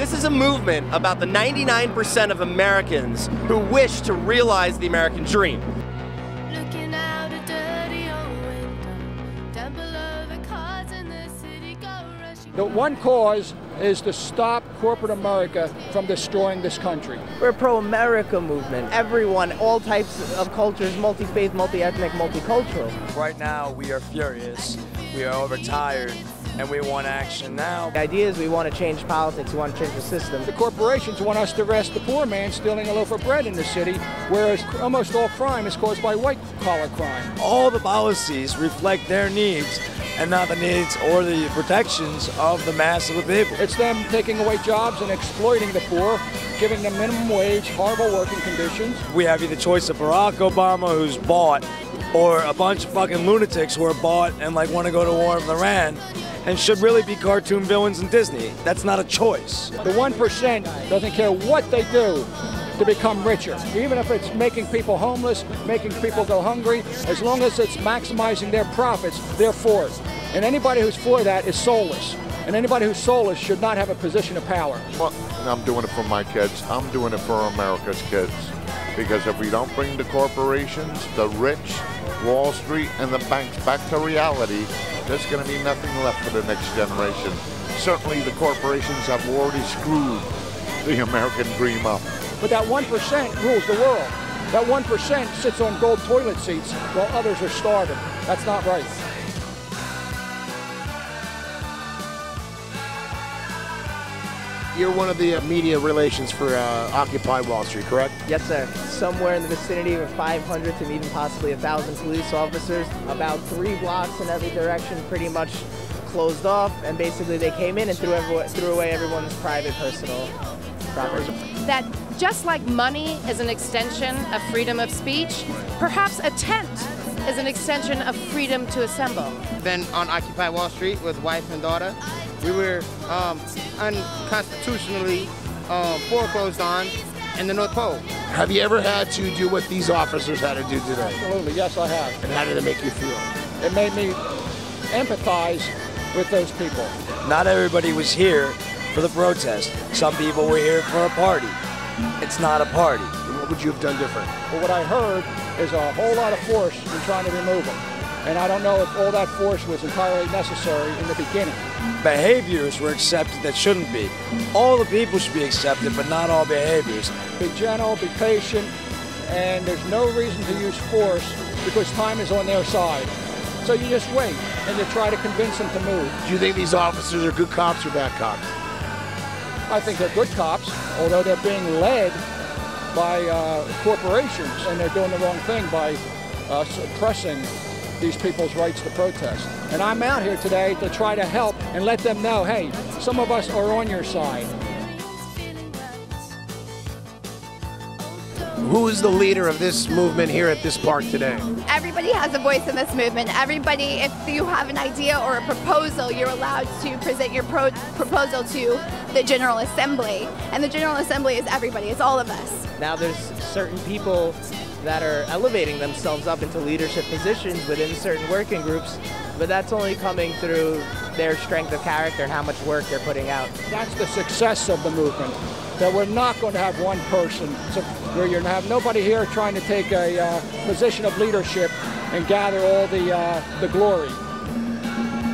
This is a movement about the 99% of Americans who wish to realize the American dream. Looking out a dirty old window, down below the cars in the city go rushing. The one cause is to stop corporate America from destroying this country. We're a pro-America movement. Everyone, all types of cultures, multi-faith, multi-ethnic, multicultural. Right now, we are furious. We are overtired, and we want action now. The idea is we want to change politics, we want to change the system. The corporations want us to arrest the poor man stealing a loaf of bread in the city, whereas almost all crime is caused by white collar crime. All the policies reflect their needs and not the needs or the protections of the mass of the people. It's them taking away jobs and exploiting the poor, giving them minimum wage, horrible working conditions. We have either choice of Barack Obama, who's bought, or a bunch of fucking lunatics who are bought and like want to go to war with Iran and should really be cartoon villains in Disney. That's not a choice. The 1% doesn't care what they do to become richer. Even if it's making people homeless, making people go hungry, as long as it's maximizing their profits, they're for it. And anybody who's for that is soulless. And anybody who's soulless should not have a position of power. Well, I'm doing it for my kids. I'm doing it for America's kids. Because if we don't bring the corporations, the rich, Wall Street, and the banks back to reality, there's going to be nothing left for the next generation. Certainly the corporations have already screwed the American dream up. But that 1% rules the world. That 1% sits on gold toilet seats while others are starving. That's not right. You're one of the uh, media relations for uh, Occupy Wall Street, correct? Yes, sir. Somewhere in the vicinity of 500 to even possibly 1,000 police officers, about three blocks in every direction, pretty much closed off, and basically they came in and threw, every, threw away everyone's private, personal property. that just like money is an extension of freedom of speech, perhaps a tent is an extension of freedom to assemble. Been on Occupy Wall Street with wife and daughter. We were um, unconstitutionally um, foreclosed on in the North Pole. Have you ever had to do what these officers had to do today? Absolutely, yes, I have. And how did it make you feel? It made me empathize with those people. Not everybody was here for the protest. Some people were here for a party. It's not a party. What would you have done different? But what I heard is a whole lot of force in trying to remove them. And I don't know if all that force was entirely necessary in the beginning. Behaviors were accepted that shouldn't be. All the people should be accepted, but not all behaviors. Be gentle, be patient, and there's no reason to use force because time is on their side. So you just wait and you try to convince them to move. Do you think these officers are good cops or bad cops? I think they're good cops, although they're being led by uh, corporations and they're doing the wrong thing by uh, suppressing these people's rights to protest. And I'm out here today to try to help and let them know, hey, some of us are on your side. Who is the leader of this movement here at this park today? Everybody has a voice in this movement. Everybody, if you have an idea or a proposal, you're allowed to present your pro- proposal to the General Assembly. And the General Assembly is everybody, it's all of us. Now there's certain people that are elevating themselves up into leadership positions within certain working groups, but that's only coming through their strength of character and how much work they're putting out. That's the success of the movement. That we're not going to have one person, so where you're going to have nobody here trying to take a uh, position of leadership and gather all the uh, the glory.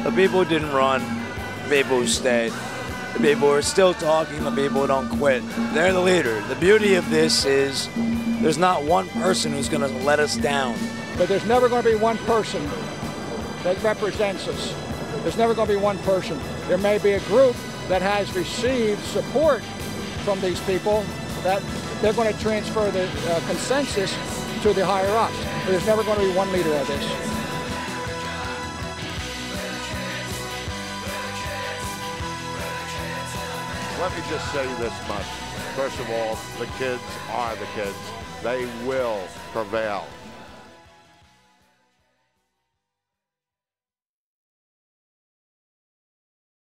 The people who didn't run, the people who stayed, the people who are still talking, the people who don't quit. They're the leader. The beauty of this is there's not one person who's going to let us down. But there's never going to be one person that represents us. There's never going to be one person. There may be a group that has received support from these people that they're going to transfer the uh, consensus to the higher ups. But there's never going to be one leader of this. Let me just say this much. First of all, the kids are the kids. They will prevail.